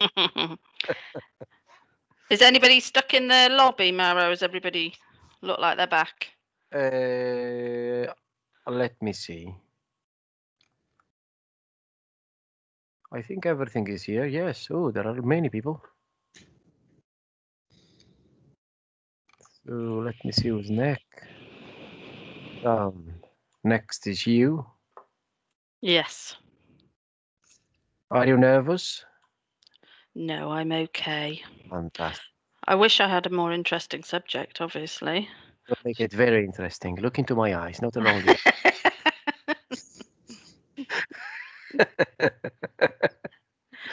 Is anybody stuck in the lobby, Mauro? Does everybody look like they're back? Uh, let me see. I think everything is here. Yes. Oh, there are many people. So let me see who's next. Um, next is you. Yes. Are you nervous? No, I'm okay. Fantastic. I wish I had a more interesting subject, obviously. You'll make it very interesting. Look into my eyes, not along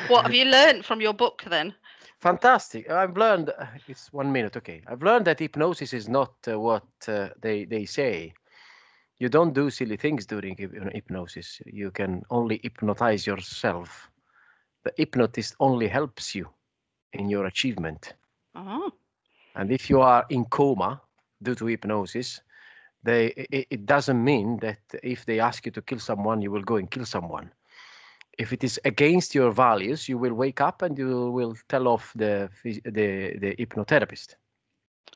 what have you learned from your book then? Fantastic. I've learned. uh, It's one minute. Okay. I've learned that hypnosis is not uh, what uh, they they say. You don't do silly things during hypnosis. You can only hypnotize yourself. The hypnotist only helps you in your achievement. Oh, And if you are in coma due to hypnosis, they it, it doesn't mean that if they ask you to kill someone, you will go and kill someone. If it is against your values, you will wake up and you will tell off the the the hypnotherapist.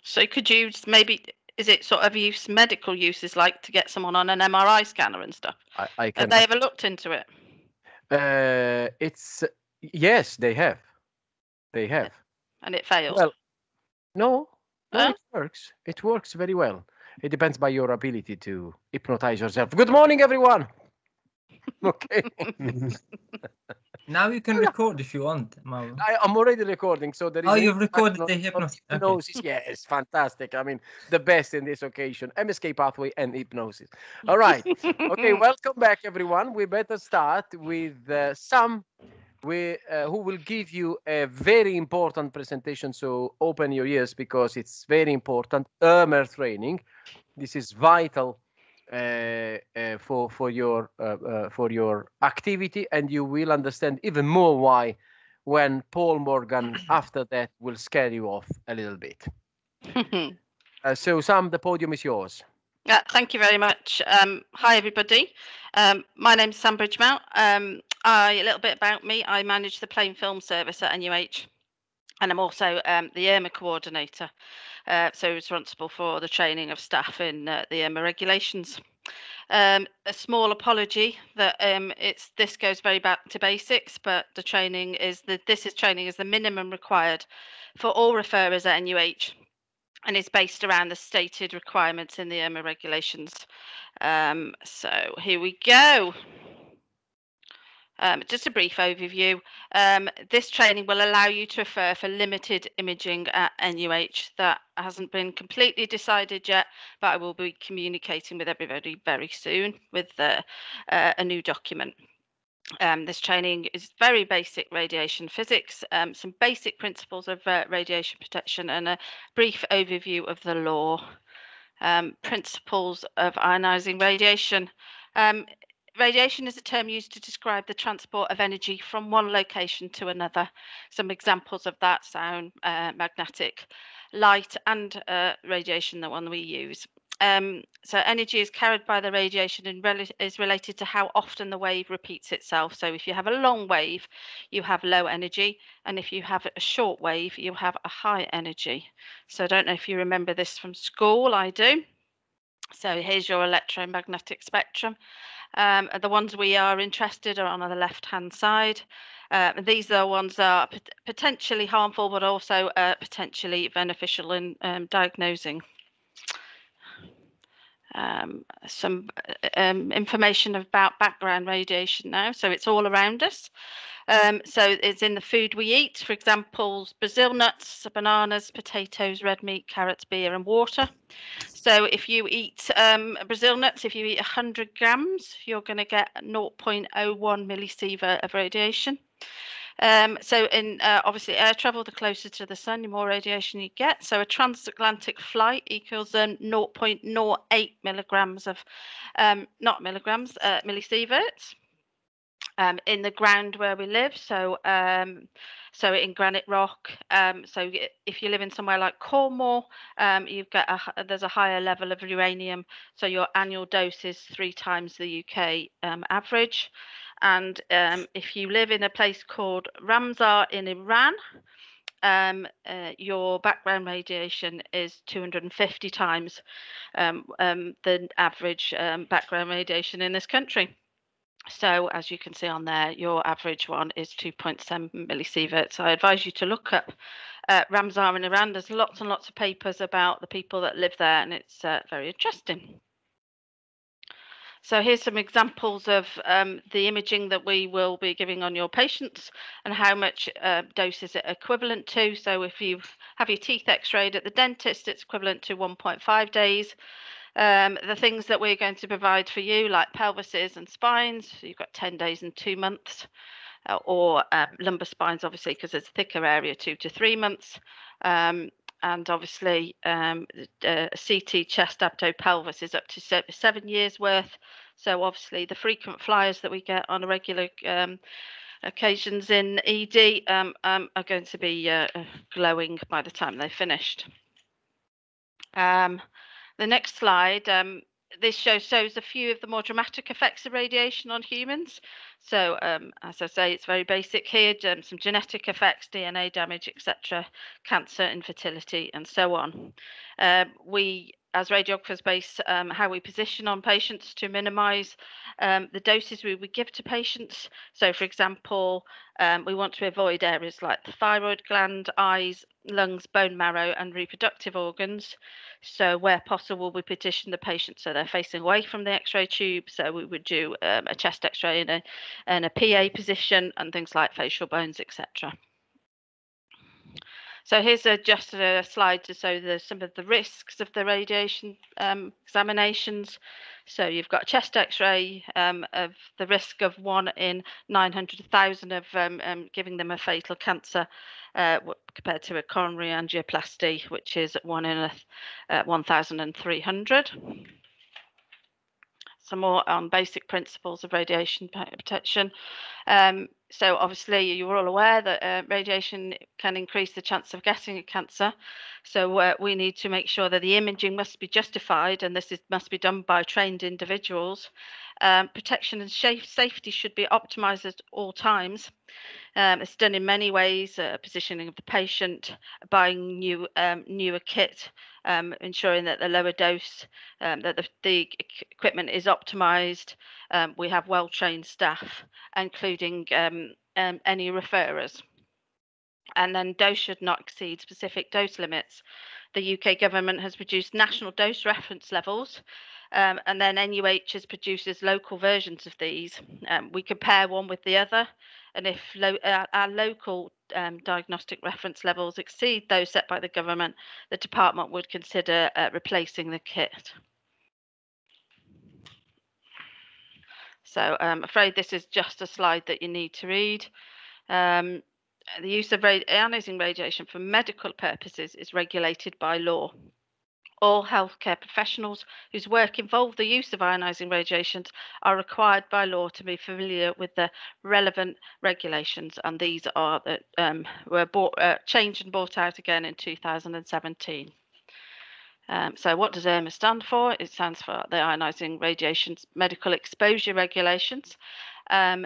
so could you maybe? Is it sort of use medical uses like to get someone on an MRI scanner and stuff? I, I Have they ever looked into it? Uh, it's yes, they have, they have. And it fails. Well, no, no, Huh? it works. It works very well. It depends by your ability to hypnotize yourself. Good morning, everyone. okay. Now you can record if you want, Mauro. I, I'm already recording, so there is. Oh, you've recorded introduction the of- of hypnosis. Okay. Hypnosis, yes, fantastic. I mean, the best in this occasion. MSK pathway and hypnosis. All right. okay, welcome back, everyone. We better start with uh, Sam, we, uh, who will give you a very important presentation. So open your ears because it's very important. IRMER training. This is vital uh, uh, for for your uh, uh, for your activity, and you will understand even more why when Paul Morgan after that will scare you off a little bit. Uh, so Sam, the podium is yours. Yeah, thank you very much. Um, hi, everybody. Um, my name's Sam Bridgemount. Um, A little bit about me. I manage the Plain Film Service at NUH, and I'm also um, the IRMA coordinator, uh, so responsible for the training of staff in uh, the IRMA regulations. Um, a small apology that um, it's this goes very back to basics, but the training is the this is training is the minimum required for all referrers at NUH and is based around the stated requirements in the IRMA regulations. Um, so here we go. Um, just a brief overview. Um, this training will allow you to refer for limited imaging at NUH. That hasn't been completely decided yet, but I will be communicating with everybody very soon with uh, uh, a new document. Um, this training is very basic radiation physics, um, some basic principles of uh, radiation protection, and a brief overview of the law. Um, principles of ionizing radiation. Um, radiation is a term used to describe the transport of energy from one location to another. Some examples of that sound uh, magnetic, light, and uh, radiation, the one we use. Um, so energy is carried by the radiation and rel- is related to how often the wave repeats itself. So if you have a long wave, you have low energy, and if you have a short wave, you have a high energy. So I don't know if you remember this from school. I do. So here's your electromagnetic spectrum. Um, the ones we are interested are on the left-hand side. Uh, these are ones that are pot- potentially harmful, but also uh, potentially beneficial in um, diagnosing um, some uh, um, information about background radiation now. So it's all around us. Um, so it's in the food we eat, for example, Brazil nuts, bananas, potatoes, red meat, carrots, beer, and water. So if you eat um, Brazil nuts, if you eat 100 grams, you're going to get 0.01 millisievert of radiation. Um, so in uh, obviously air travel, the closer to the sun, the more radiation you get. So a transatlantic flight equals um, 0.08 milligrams of, um, not milligrams, uh, millisieverts. Um, in the ground where we live, so um, so in granite rock. Um, so if you live in somewhere like Cornwall, um, you've got a, there's a higher level of uranium, so your annual dose is three times the UK um, average. And um, if you live in a place called Ramsar in Iran, um, uh, your background radiation is 250 times um, um, the average um, background radiation in this country. So as you can see on there, your average one is 2.7 millisieverts. I advise you to look up uh, Ramsar in Iran. There's lots and lots of papers about the people that live there, and it's uh, very interesting. So here's some examples of um, the imaging that we will be giving on your patients and how much uh, dose is it equivalent to. So if you have your teeth x-rayed at the dentist, it's equivalent to 1.5 days. Um, the things that we're going to provide for you, like pelvises and spines, you've got 10 days and two months, uh, or um, lumbar spines, obviously, because it's a thicker area, two to three months. Um, and obviously um, uh, CT chest abdo pelvis is up to seven years worth. So obviously the frequent flyers that we get on a regular um, occasions in ED um, um, are going to be uh, uh, glowing by the time they're finished. Um, the next slide um, this show shows a few of the more dramatic effects of radiation on humans. So, um, as I say, it's very basic here um, some genetic effects, DNA damage, etc., cancer, infertility, and so on. Uh, we as radiographers base um, how we position on patients to minimize um, the doses we would give to patients. So, for example, um, we want to avoid areas like the thyroid gland, eyes, lungs, bone marrow, and reproductive organs. So, where possible, we position the patient so they're facing away from the x ray tube. So, we would do um, a chest x ray in a, in a PA position and things like facial bones, etc. So here's a, just a slide to show the, some of the risks of the radiation um, examinations. So you've got chest X-ray um, of the risk of one in 900,000 of um, um, giving them a fatal cancer, uh, compared to a coronary angioplasty, which is one in a, uh, 1,300 some more on basic principles of radiation protection. Um, so obviously you're all aware that uh, radiation can increase the chance of getting a cancer. So uh, we need to make sure that the imaging must be justified and this is, must be done by trained individuals. Um, protection and safety should be optimized at all times. Um, it's done in many ways, uh, positioning of the patient, buying new um, newer kit, um, ensuring that the lower dose, um, that the, the, equipment is optimized. Um, we have well-trained staff, including um, any referrers. And then dose should not exceed specific dose limits. The UK government has produced national dose reference levels um, and then NUH produces local versions of these. Um, we compare one with the other, and if lo uh, our local um, diagnostic reference levels exceed those set by the government, the department would consider uh, replacing the kit. So I'm afraid this is just a slide that you need to read. Um, the use of ionizing radiation for medical purposes is regulated by law all healthcare professionals whose work involve the use of ionizing radiations are required by law to be familiar with the relevant regulations, and these are um, were bought, uh, changed and brought out again in 2017. Um, so what does IRMA stand for? It stands for the Ionizing Radiations Medical Exposure Regulations. Um,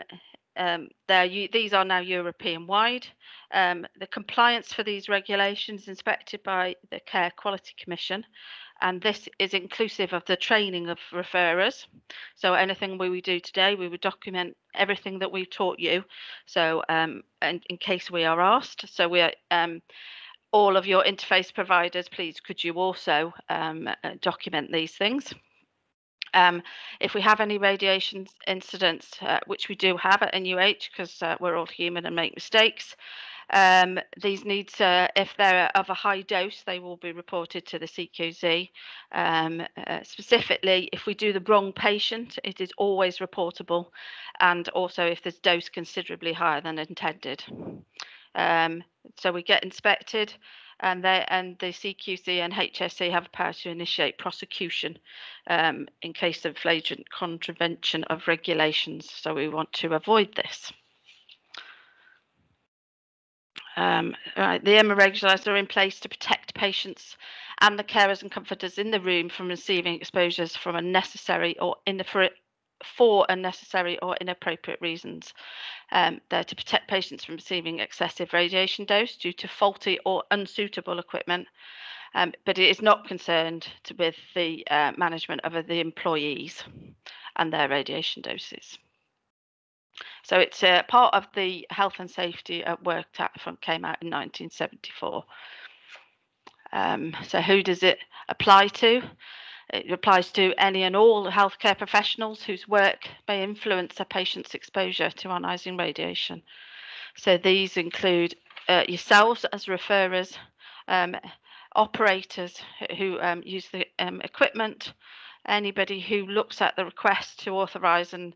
um, these are now European wide. Um, the compliance for these regulations inspected by the Care Quality Commission, and this is inclusive of the training of referrers. So anything we do today, we would document everything that we've taught you. So um, in, in, case we are asked, so we are um, all of your interface providers, please could you also um, uh, document these things? Um, if we have any radiation incidents, uh, which we do have at NUH because uh, we're all human and make mistakes, um, these needs, uh, if they're of a high dose, they will be reported to the CQC. Um, uh, specifically, if we do the wrong patient, it is always reportable, and also if there's dose considerably higher than intended. Um, so we get inspected and they and the CQC and HSE have power to initiate prosecution um, in case of flagrant contravention of regulations. So we want to avoid this. Um, right, the IRMA regulations are in place to protect patients and the carers and comforters in the room from receiving exposures from unnecessary or for unnecessary or inappropriate reasons. Um, they're to protect patients from receiving excessive radiation dose due to faulty or unsuitable equipment, um, but it is not concerned to, with the uh, management of the employees and their radiation doses. So it's uh, part of the Health and Safety at Work Act from came out in 1974. Um, so who does it apply to? It applies to any and all healthcare professionals whose work may influence a patient's exposure to ionising radiation. So these include uh, yourselves as referrers, um, operators who um, use the um, equipment, anybody who looks at the request to authorise and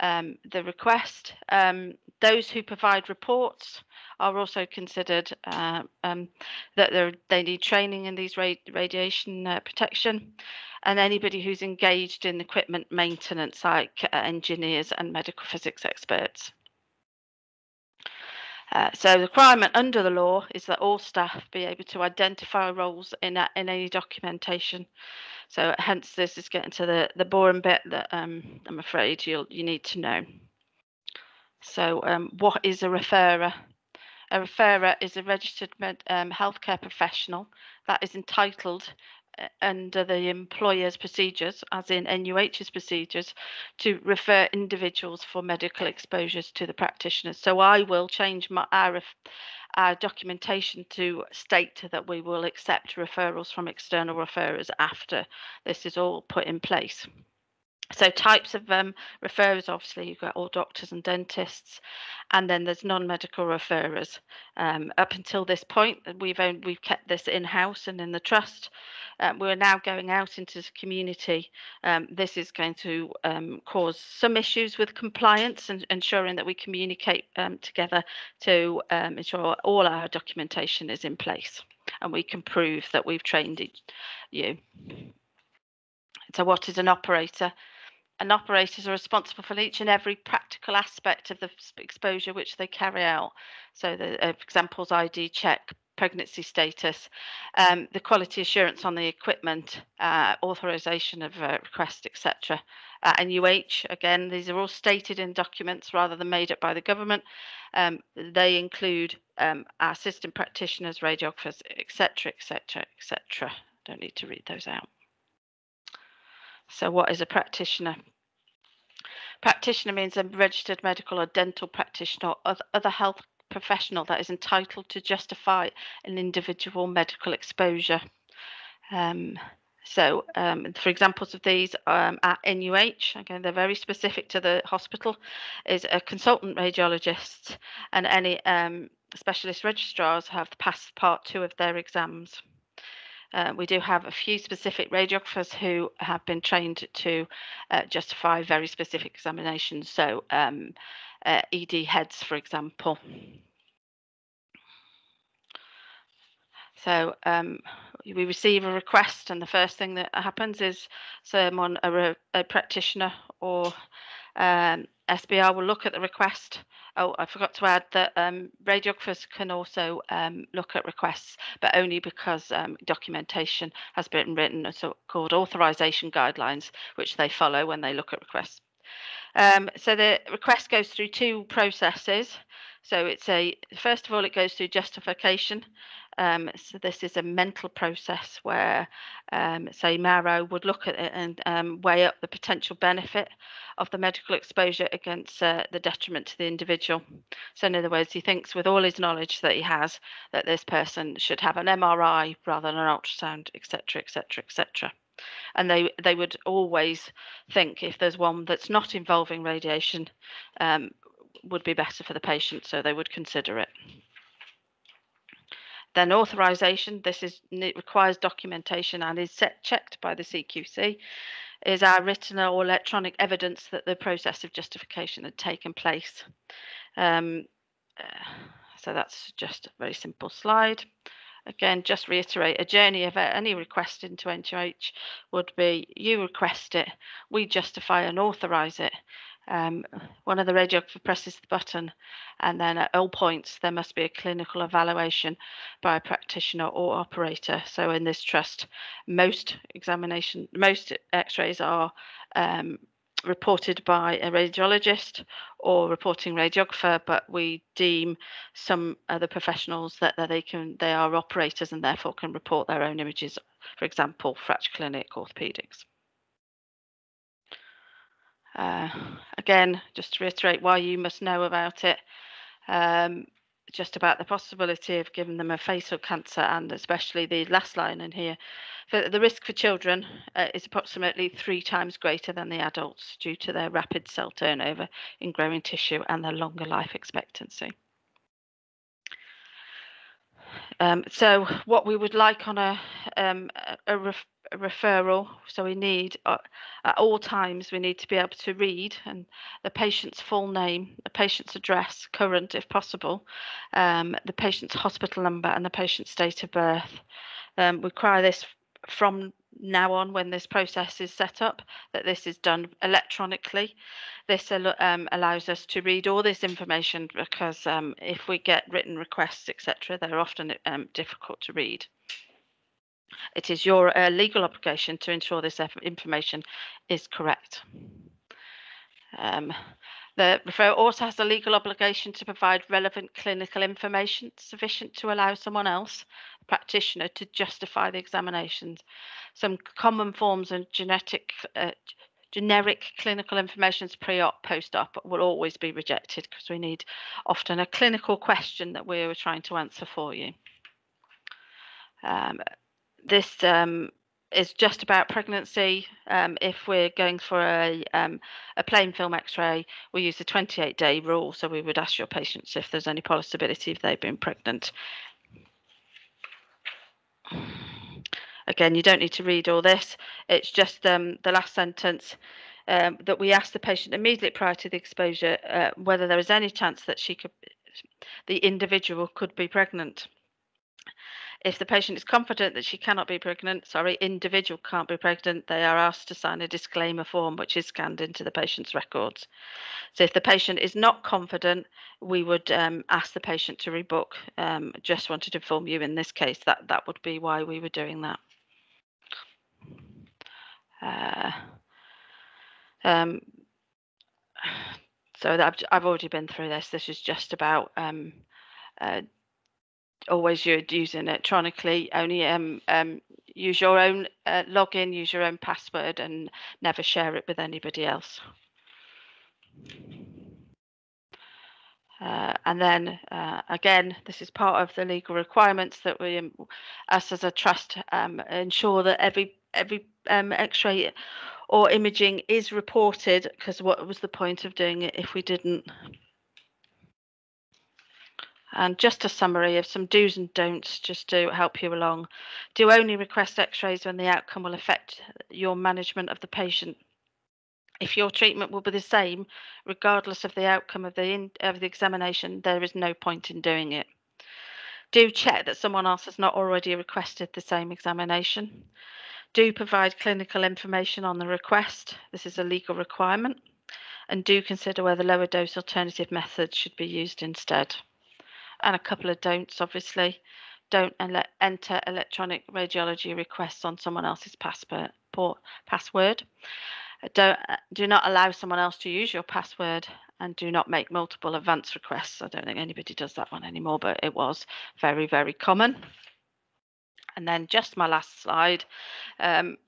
um, the request. Um, those who provide reports are also considered uh, um, that they need training in these ra radiation uh, protection. And anybody who's engaged in equipment maintenance, like uh, engineers and medical physics experts. Uh, so the requirement under the law is that all staff be able to identify roles in, in any documentation so hence this is getting to the, the boring bit that um, I'm afraid you'll you need to know. So um, what is a referrer? A referrer is a registered med, um, healthcare professional that is entitled uh, under the employer's procedures, as in NUH's procedures, to refer individuals for medical exposures to the practitioners. So I will change my our our documentation to state that we will accept referrals from external referrers after this is all put in place. So types of um, referrers, obviously, you've got all doctors and dentists, and then there's non-medical referrers. Um, up until this point, we've we've kept this in-house and in the trust. Um, we're now going out into the community. Um, this is going to um, cause some issues with compliance and ensuring that we communicate um, together to ensure all our documentation is in place and we can prove that we've trained you. So what is an operator? And operators are responsible for each and every practical aspect of the exposure which they carry out. So the uh, examples ID check, pregnancy status, um, the quality assurance on the equipment, uh, authorization of uh, request, etc. Uh, and UH, again, these are all stated in documents rather than made up by the government. Um, they include um, our assistant practitioners, radiographers, etc., etc., etc. Don't need to read those out. So what is a practitioner? Practitioner means a registered medical or dental practitioner or other health professional that is entitled to justify an individual medical exposure. Um, so, um, for examples of these, um, at NUH, again, they're very specific to the hospital, is a consultant radiologist, and any um, specialist registrars have passed part two of their exams. Uh, we do have a few specific radiographers who have been trained to uh, justify very specific examinations. So um, uh, ED heads, for example. So um, we receive a request, and the first thing that happens is someone, a, a practitioner or um, SpR will look at the request. Oh, I forgot to add that um, radiographers can also um, look at requests, but only because um, documentation has been written, so called authorization guidelines, which they follow when they look at requests. Um, so the request goes through two processes. So it's a first of all, it goes through justification, um, so this is a mental process where, um, say, Mauro would look at it and um, weigh up the potential benefit of the medical exposure against uh, the detriment to the individual. So in other words, he thinks with all his knowledge that he has that this person should have an MRI rather than an ultrasound, etc., etc., etc. And they they would always think if there's one that's not involving radiation, um, would be better for the patient, so they would consider it. Then authorization, this is it requires documentation and is set checked by the CQC, is our written or electronic evidence that the process of justification had taken place. Um, uh, so that's just a very simple slide. Again, just reiterate, a journey of any request into NUH would be you request it, we justify and authorize it, um, one of the radiographer presses the button, and then at all points there must be a clinical evaluation by a practitioner or operator. So in this trust, most examination, most X-rays are um, reported by a radiologist or reporting radiographer, but we deem some other professionals that, that they can they are operators and therefore can report their own images, for example, fracture clinic, orthopedics. Uh, again, just to reiterate why you must know about it, um, just about the possibility of giving them a facial cancer and especially the last line in here. For the risk for children uh, is approximately three times greater than the adults due to their rapid cell turnover in growing tissue and their longer life expectancy. Um, so what we would like on a, um, a, ref, a referral, so we need uh, at all times we need to be able to read and the patient's full name, the patient's address, current if possible, um, the patient's hospital number and the patient's date of birth. Um, we require this from now on when this process is set up that this is done electronically. This um, allows us to read all this information because um, if we get written requests, etc., they're often um, difficult to read. It is your uh, legal obligation to ensure this information is correct. Um, the referrer also has a legal obligation to provide relevant clinical information sufficient to allow someone else, practitioner, to justify the examinations. Some common forms of genetic, uh, generic clinical information pre-op, post-op will always be rejected because we need often a clinical question that we are trying to answer for you. Um, this um, is just about pregnancy. Um, if we're going for a, um, a plain film x-ray, we use the 28 day rule. So we would ask your patients if there's any possibility if they've been pregnant. Again, you don't need to read all this. It's just um, the last sentence um, that we asked the patient immediately prior to the exposure uh, whether there is any chance that she could, the individual could be pregnant. If the patient is confident that she cannot be pregnant, sorry, individual can't be pregnant, they are asked to sign a disclaimer form which is scanned into the patient's records. So if the patient is not confident, we would um, ask the patient to rebook. Um, just wanted to inform you in this case that that would be why we were doing that. Uh, um, so I've, I've already been through this. This is just about um, uh, always you're using electronically. Only um, um, use your own uh, login, use your own password, and never share it with anybody else. Uh, and then uh, again, this is part of the legal requirements that we, um, us as a trust, um, ensure that every every um, X-ray or imaging is reported. Because what was the point of doing it if we didn't? And just a summary of some do's and don'ts just to help you along. Do only request x rays when the outcome will affect your management of the patient. If your treatment will be the same, regardless of the outcome of the, in, of the examination, there is no point in doing it. Do check that someone else has not already requested the same examination. Do provide clinical information on the request. This is a legal requirement. And do consider whether lower dose alternative methods should be used instead and a couple of don'ts, obviously. Don't ele- enter electronic radiology requests on someone else's passport password. Don't do not allow someone else to use your password and do not make multiple advance requests. I don't think anybody does that one anymore, but it was very, very common. And then just my last slide. Um,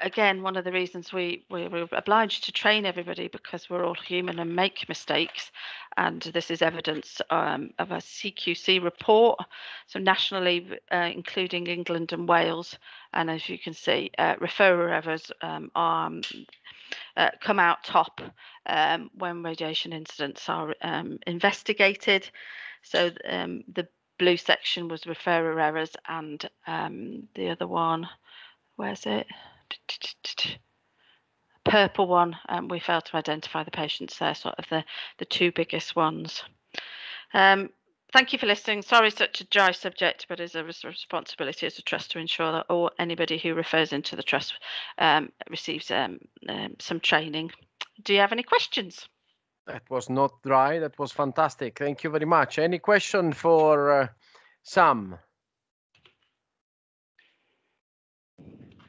again, one of the reasons we, we were obliged to train everybody because we're all human and make mistakes. And this is evidence um, of a CQC report, so nationally, uh, including England and Wales. And as you can see, uh, referrer errors um, are, um, uh, come out top um, when radiation incidents are um, investigated. So um, the blue section was referrer errors, and the other one, where's it? Purple one, um, we failed to identify the patients there, sort of the, the two biggest ones. Um, thank you for listening. Sorry, such a dry subject, but it's a responsibility as a trust to ensure that all anybody who refers into the trust um, receives um, um, some training. Do you have any questions? That was not dry. That was fantastic. Thank you very much. Any question for uh, Sam?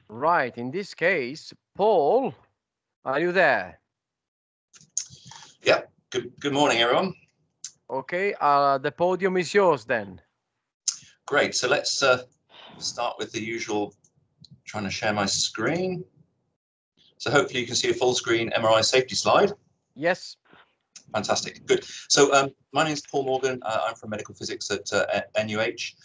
Right. In this case, Paul, are you there? Yep. Good, good morning, everyone. Okay, uh, the podium is yours then. Great. So let's uh, start with the usual, trying to share my screen. So hopefully you can see a full screen MRI safety slide. Yes. Fantastic. Good. So um, my name is Paul Morgan. Uh, I'm from medical physics at uh, NUH.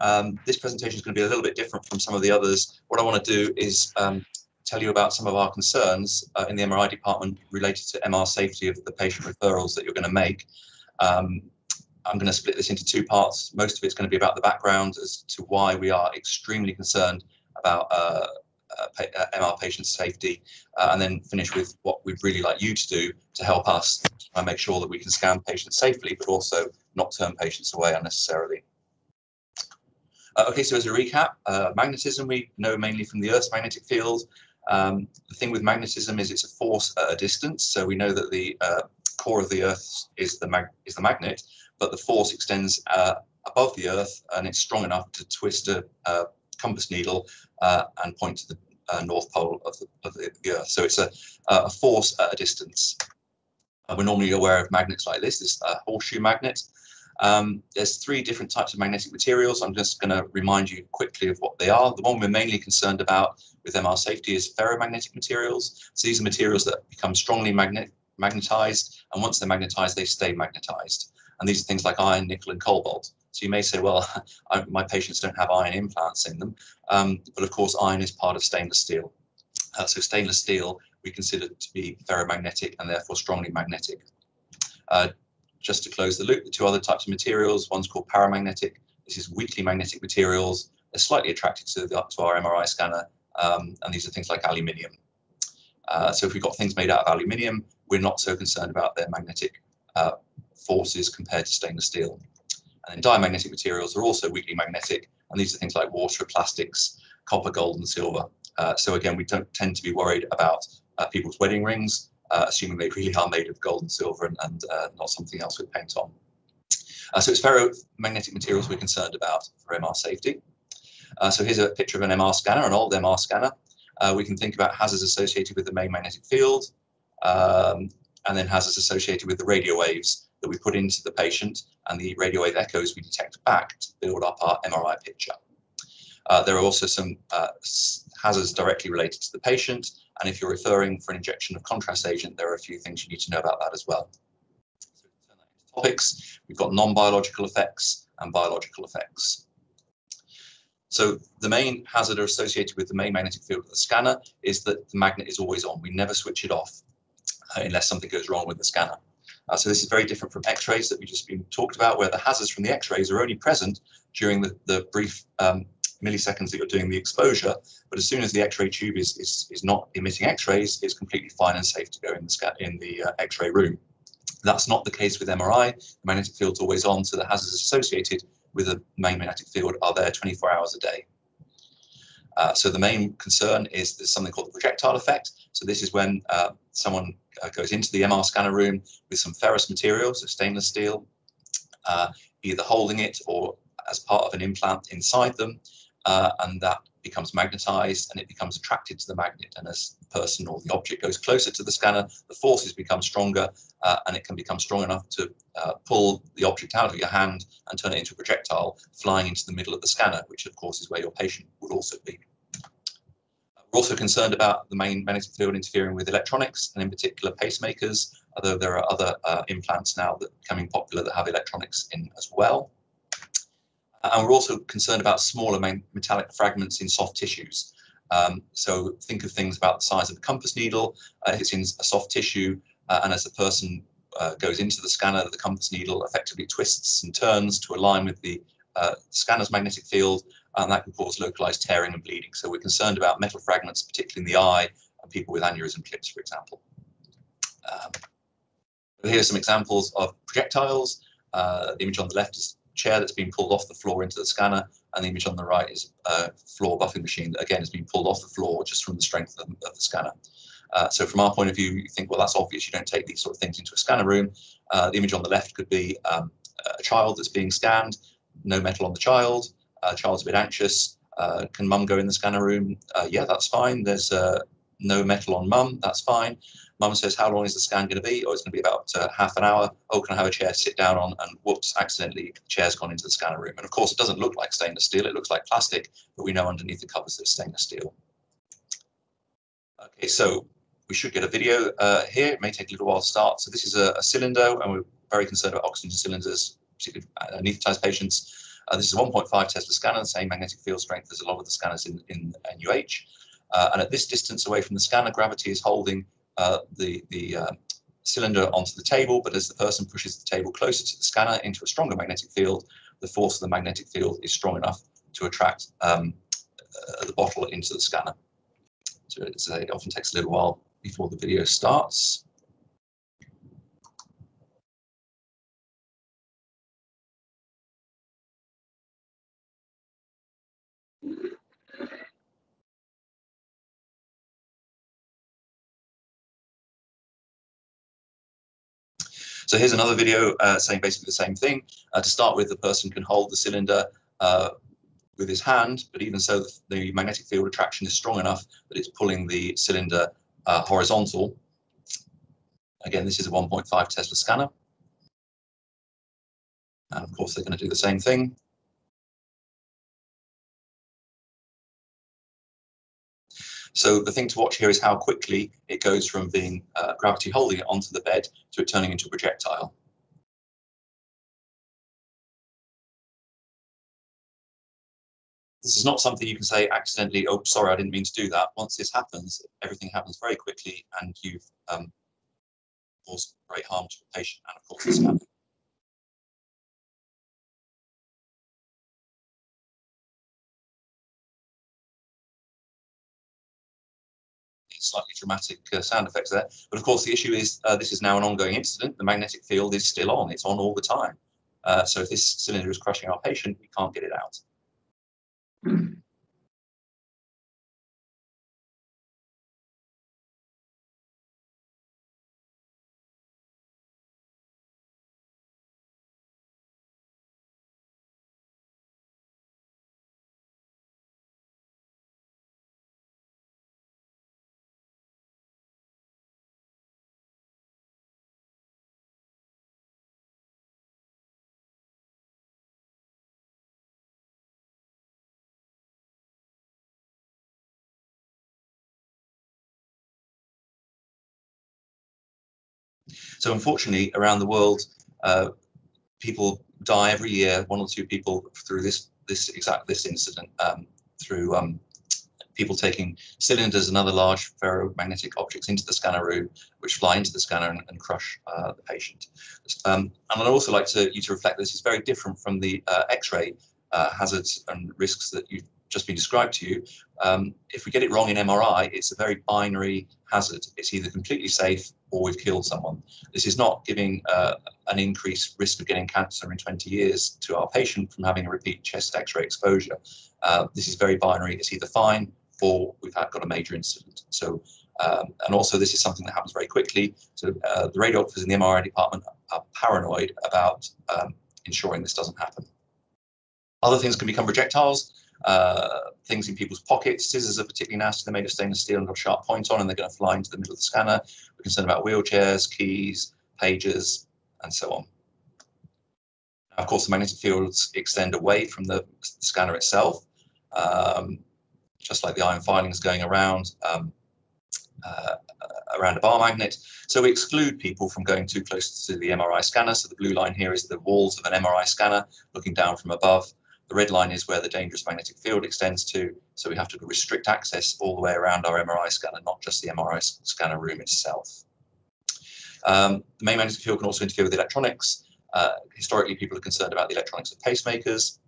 Um, this presentation is going to be a little bit different from some of the others. What I want to do is um, tell you about some of our concerns uh, in the MRI department related to MR safety of the patient referrals that you're going to make. Um, I'm going to split this into two parts. Most of it's going to be about the background as to why we are extremely concerned about uh, uh, uh MR patient safety, uh, and then finish with what we'd really like you to do to help us and make sure that we can scan patients safely, but also not turn patients away unnecessarily. Uh, okay, so as a recap, uh, magnetism we know mainly from the Earth's magnetic field. Um, the thing with magnetism is it's a force at a distance, so we know that the uh, core of the Earth is the mag is the magnet, but the force extends uh, above the Earth and it's strong enough to twist a, a compass needle uh, and point to the uh, north pole of the, of the, Earth. So it's a, a force at a distance. we're normally aware of magnets like this, this horseshoe magnet. Um, there's three different types of magnetic materials. I'm just going to remind you quickly of what they are. The one we're mainly concerned about with MR safety is ferromagnetic materials. So these are materials that become strongly magnet magnetized, and once they're magnetized, they stay magnetized. And these are things like iron, nickel, and cobalt. So you may say, well, I, my patients don't have iron implants in them, um, but of course, iron is part of stainless steel. Uh, so stainless steel we consider to be ferromagnetic and therefore strongly magnetic. Uh, just to close the loop, the two other types of materials, one's called paramagnetic. This is weakly magnetic materials. They're slightly attracted to, the, to our MRI scanner, um, and these are things like aluminium. Uh, so if we've got things made out of aluminium, we're not so concerned about their magnetic uh, forces compared to stainless steel. And then diamagnetic materials are also weakly magnetic, and these are things like water, plastics, copper, gold, and silver. Uh, so again, we don't tend to be worried about uh, people's wedding rings uh, assuming they really are made of gold and silver and, and uh, not something else with paint on. Uh, so it's ferromagnetic materials we're concerned about for MR safety. Uh, so here's a picture of an MR scanner, an old MR scanner. Uh, we can think about hazards associated with the main magnetic field, um, and then hazards associated with the radio waves that we put into the patient and the radio wave echoes we detect back to build up our MRI picture. Uh, there are also some uh, hazards directly related to the patient, and if you're referring for an injection of contrast agent, there are a few things you need to know about that as well. So topics, we've got non-biological effects and biological effects. So the main hazard associated with the main magnetic field of the scanner is that the magnet is always on. We never switch it off uh, unless something goes wrong with the scanner. Uh, so this is very different from X-rays that we've just been talked about, where the hazards from the X-rays are only present during the, the brief um, milliseconds that you're doing the exposure. But as soon as the X-ray tube is, is, is not emitting X-rays, it's completely fine and safe to go in the, in the uh, X-ray room. That's not the case with MRI. The magnetic field's always on, so the hazards associated with the main magnetic field are there 24 hours a day. Uh, so the main concern is there's something called the projectile effect. So this is when uh, someone uh, goes into the MR scanner room with some ferrous material, so stainless steel, uh, either holding it or as part of an implant inside them, uh, and that becomes magnetized and it becomes attracted to the magnet. And as the person or the object goes closer to the scanner, the forces become stronger uh, and it can become strong enough to uh, pull the object out of your hand and turn it into a projectile flying into the middle of the scanner, which of course is where your patient would also be. We're also concerned about the main magnetic field interfering with electronics and in particular pacemakers, although there are other uh, implants now that are becoming popular that have electronics in as well. And we're also concerned about smaller metallic fragments in soft tissues. Um, so think of things about the size of a compass needle. Uh, it's in a soft tissue, uh, and as the person uh, goes into the scanner, the compass needle effectively twists and turns to align with the uh, scanner's magnetic field, and that can cause localized tearing and bleeding. So we're concerned about metal fragments, particularly in the eye, and people with aneurysm clips, for example. Um, here are some examples of projectiles. Uh, the image on the left is chair that's been pulled off the floor into the scanner, and the image on the right is a floor buffing machine that again has been pulled off the floor just from the strength of, of the scanner. Uh, so from our point of view, you think, well, that's obvious. You don't take these sort of things into a scanner room. Uh, the image on the left could be um, a child that's being scanned, no metal on the child. Uh, child's a bit anxious. Uh, can mum go in the scanner room? Uh, yeah, that's fine. There's uh, no metal on mum. That's fine. Mum says, how long is the scan going to be? Oh, it's going to be about uh, half an hour. Oh, can I have a chair to sit down on? And whoops, accidentally, the chair's gone into the scanner room. And of course, it doesn't look like stainless steel. It looks like plastic, but we know underneath the covers that it's stainless steel. Okay, so we should get a video uh, here. It may take a little while to start. So this is a, a cylinder, and we're very concerned about oxygen cylinders, particularly anesthetized patients. Uh, this is a 1.5 Tesla scanner, the same magnetic field strength as a lot of the scanners in, in NUH. Uh, and at this distance away from the scanner, gravity is holding uh, the, the uh, cylinder onto the table, but as the person pushes the table closer to the scanner into a stronger magnetic field, the force of the magnetic field is strong enough to attract um, uh, the bottle into the scanner. So it often takes a little while before the video starts. So here's another video uh, saying basically the same thing. Uh, to start with, the person can hold the cylinder uh, with his hand, but even so, the, the, magnetic field attraction is strong enough that it's pulling the cylinder uh, horizontal. Again, this is a 1.5 Tesla scanner. And of course, they're going to do the same thing. So the thing to watch here is how quickly it goes from being uh, gravity holding it onto the bed to it turning into a projectile. This is not something you can say accidentally, oh, sorry, I didn't mean to do that. Once this happens, everything happens very quickly and you've um, caused great harm to the patient and of course the scanner. Slightly dramatic uh, sound effects there. But of course, the issue is uh, this is now an ongoing incident. The magnetic field is still on. It's on all the time. Uh, so if this cylinder is crushing our patient, we can't get it out. So unfortunately, around the world, uh, people die every year, one or two people through this this exact this incident um, through um, people taking cylinders and other large ferromagnetic objects into the scanner room, which fly into the scanner and, and crush uh, the patient. Um, and I'd also like to, you to reflect this is very different from the uh, X-ray uh, hazards and risks that you've just been described to you, um, if we get it wrong in MRI, it's a very binary hazard. It's either completely safe or we've killed someone. This is not giving uh, an increased risk of getting cancer in 20 years to our patient from having a repeat chest x-ray exposure. Uh, this is very binary. It's either fine or we've had, got a major incident. So, um, and also this is something that happens very quickly. So uh, the radiographers in the MRI department are paranoid about um, ensuring this doesn't happen. Other things can become projectiles uh, things in people's pockets. Scissors are particularly nasty. They're made of stainless steel and got a sharp point on, and they're going to fly into the middle of the scanner. We're concerned about wheelchairs, keys, pages, and so on. Now, of course, the magnetic fields extend away from the scanner itself, um, just like the iron filings going around um, uh, around a bar magnet. So we exclude people from going too close to the MRI scanner. So the blue line here is the walls of an MRI scanner looking down from above. The red line is where the dangerous magnetic field extends to, so we have to restrict access all the way around our MRI scanner, not just the MRI scanner room itself. Um, the main magnetic field can also interfere with electronics. Uh, historically, people are concerned about the electronics of pacemakers,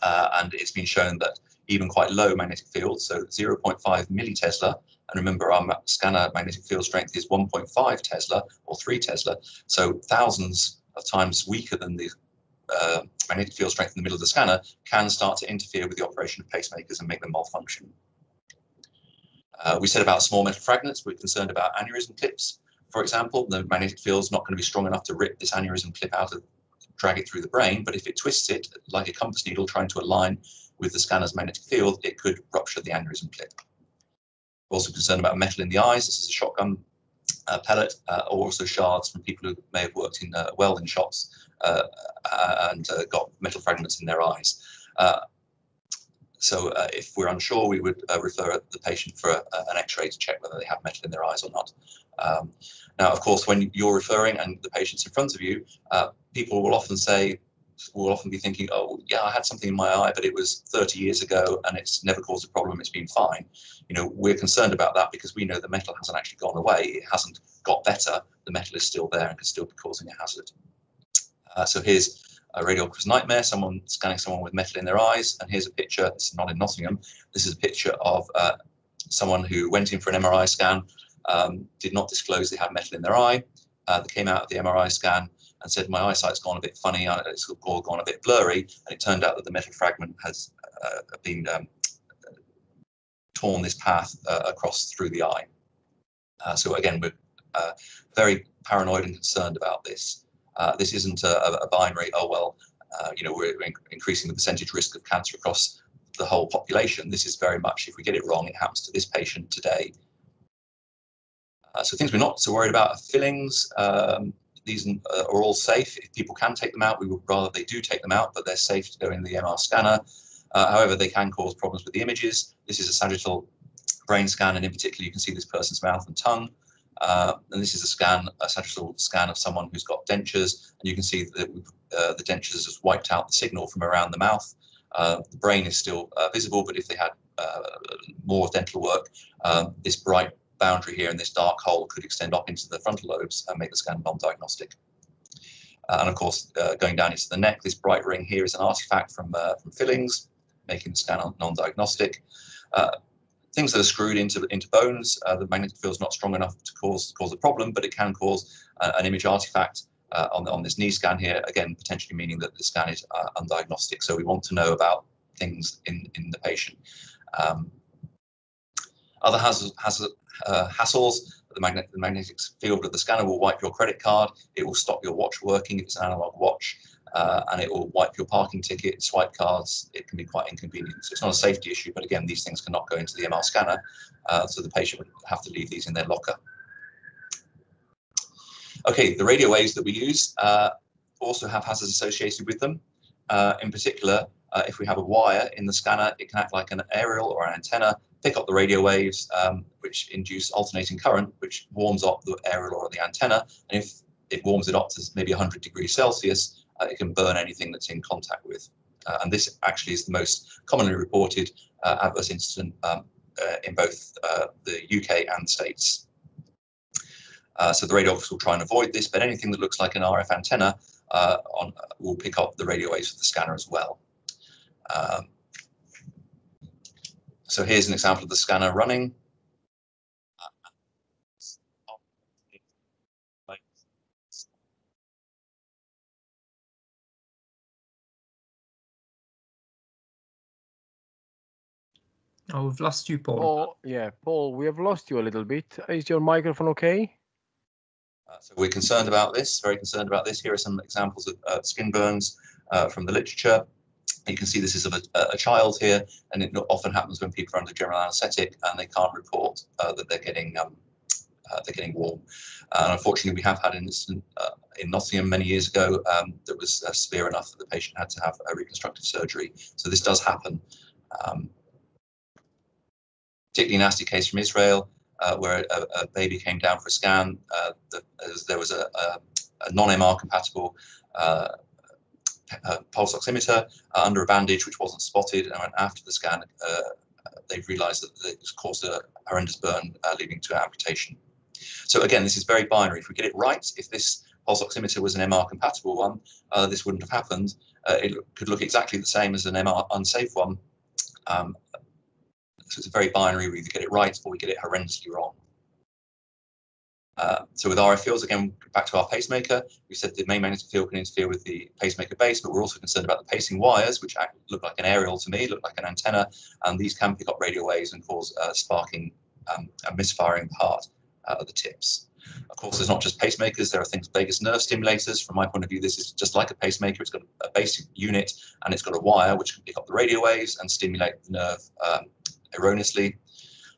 uh, and it's been shown that even quite low magnetic fields, so 0.5 millitesla, and remember our scanner magnetic field strength is 1.5 Tesla or 3 Tesla, so thousands of times weaker than the uh, magnetic field strength in the middle of the scanner can start to interfere with the operation of pacemakers and make them malfunction. Uh, we said about small metal fragments, we're concerned about aneurysm clips. For example, the magnetic field is not going to be strong enough to rip this aneurysm clip out of, drag it through the brain, but if it twists it like a compass needle trying to align with the scanner's magnetic field, it could rupture the aneurysm clip. We're also concerned about metal in the eyes. This is a shotgun uh, pellet uh, or also shards from people who may have worked in uh, welding shops Uh, uh, and uh, got metal fragments in their eyes. Uh, so if we're unsure, we would refer the patient for a, an x-ray to check whether they have metal in their eyes or not. Um, now, of course, when you're referring and the patient's in front of you, people will often say, will often be thinking, oh, yeah, I had something in my eye, but it was 30 years ago and it's never caused a problem. It's been fine. You know, we're concerned about that because we know the metal hasn't actually gone away. It hasn't got better. The metal is still there and can still be causing a hazard. Uh, so here's a radiographer's nightmare, someone scanning someone with metal in their eyes. And here's a picture, this is not in Nottingham. This is a picture of uh, someone who went in for an MRI scan, um, did not disclose they had metal in their eye. Uh, they came out of the MRI scan and said my eyesight's gone a bit funny, uh, it's all gone a bit blurry, and it turned out that the metal fragment has uh, been um, torn this path uh, across through the eye. So again, we're very paranoid and concerned about this. Uh, this isn't a, a, binary, oh well, you know, we're increasing the percentage risk of cancer across the whole population. This is very much, if we get it wrong, it happens to this patient today. Uh, so things we're not so worried about are fillings, um, these uh, are all safe. If people can take them out, we would rather they do take them out, but they're safe to go in the MR scanner. Uh, however, they can cause problems with the images. This is a sagittal brain scan, and in particular, you can see this person's mouth and tongue. Uh, and this is a scan, a sagittal scan of someone who's got dentures, and you can see that uh, the dentures has wiped out the signal from around the mouth. Uh, the brain is still uh, visible, but if they had more dental work, um, this bright boundary here and this dark hole could extend up into the frontal lobes and make the scan non-diagnostic. Uh, and of course, uh, going down into the neck, this bright ring here is an artifact from, uh, from fillings, making the scan non-diagnostic. Uh, things that are screwed into, into bones, uh, the magnetic field is not strong enough to cause, cause a problem, but it can cause uh, an image artifact on, on this knee scan here, again, potentially meaning that the scan is undiagnostic. So we want to know about things in, in the patient. Um, other hazard, hazard, uh, hassles. The, magnet, the magnetic field of the scanner will wipe your credit card. It will stop your watch working if it's an analog watch. Uh, and it will wipe your parking ticket, swipe cards. It can be quite inconvenient. So it's not a safety issue, but again, these things cannot go into the MR scanner, uh, so the patient would have to leave these in their locker. Okay, the radio waves that we use uh, also have hazards associated with them. Uh, in particular, uh, if we have a wire in the scanner, it can act like an aerial or an antenna pick up the radio waves, um, which induce alternating current, which warms up the aerial or the antenna. And if it warms it up to maybe 100 degrees Celsius, uh, it can burn anything that's in contact with. Uh, and this actually is the most commonly reported uh, adverse incident um, uh, in both uh, the UK and States. So the radiographers will try and avoid this, but anything that looks like an RF antenna on, will pick up the radio waves of the scanner as well. Um, so here's an example of the scanner running. Oh, we've lost you, Paul. Oh, yeah, Paul, we have lost you a little bit. Is your microphone okay? Uh, so we're concerned about this, very concerned about this. Here are some examples of uh, skin burns uh, from the literature. You can see this is of a, a, child here, and it often happens when people are under general anaesthetic and they can't report uh, that they're getting um, uh, they're getting warm. and unfortunately, we have had an incident uh, in Nottingham many years ago um, that was uh, severe enough that the patient had to have a reconstructive surgery. So this does happen. Um, particularly nasty case from Israel, uh, where a, a, baby came down for a scan. Uh, the, there was a, a, a non-MR compatible uh, pulse oximeter uh, under a bandage, which wasn't spotted. And after the scan, uh, they've realized that it caused a horrendous burn, leading to amputation. So again, this is very binary. If we get it right, if this pulse oximeter was an MR compatible one, uh, this wouldn't have happened. Uh, it could look exactly the same as an MR unsafe one. Um, so it's a very binary, we either get it right or we get it horrendously wrong. Uh, so with RF fields, again, back to our pacemaker, we said the main magnetic field can interfere with the pacemaker base, but we're also concerned about the pacing wires, which act, look like an aerial to me, look like an antenna, and these can pick up radio waves and cause uh, sparking um, and misfiring part uh, of the tips. Of course, there's not just pacemakers, there are things, vagus nerve stimulators. From my point of view, this is just like a pacemaker. It's got a basic unit and it's got a wire which can pick up the radio waves and stimulate the nerve um, erroneously.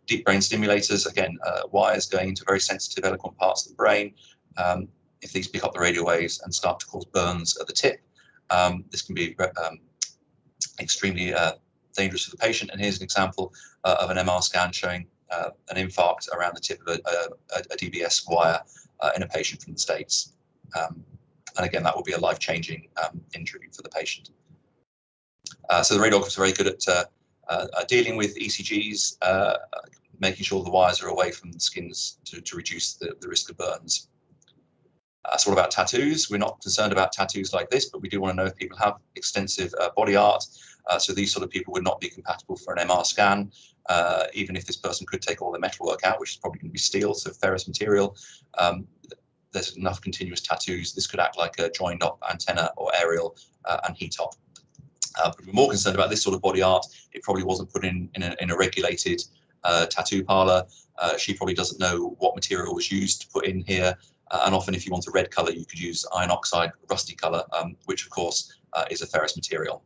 deep brain stimulators, again, uh, wires going into very sensitive, eloquent parts of the brain. Um, if these pick up the radio waves and start to cause burns at the tip, um, this can be um, extremely uh, dangerous for the patient. And here's an example uh, of an MR scan showing uh, an infarct around the tip of a, a, a DBS wire uh, in a patient from the States. Um, and again, that will be a life-changing um, injury for the patient. Uh, so the radiographers are very good at uh, uh, dealing with ECGs, making sure the wires are away from the skins to, to reduce the, the risk of burns. Uh, all about tattoos? We're not concerned about tattoos like this, but we do want to know if people have extensive uh, body art. Uh, so these sort of people would not be compatible for an MR scan, uh, even if this person could take all the metalwork out, which is probably going to be steel, so ferrous material. Um, there's enough continuous tattoos. This could act like a joined up antenna or aerial uh, and heat up. Uh, we're more concerned about this sort of body art. It probably wasn't put in in a, in a regulated tattoo parlor. she probably doesn't know what material was used to put in here. Uh, and often if you want a red color, you could use iron oxide rusty color, um, which of course uh, is a ferrous material.